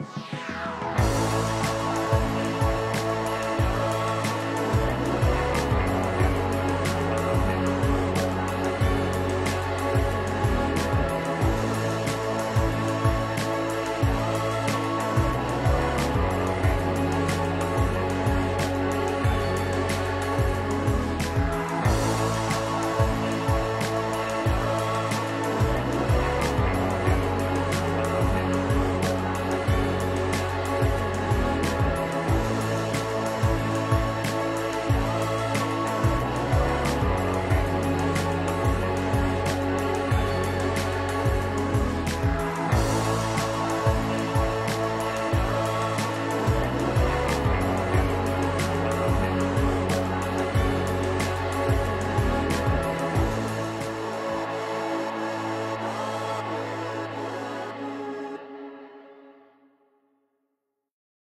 Bye.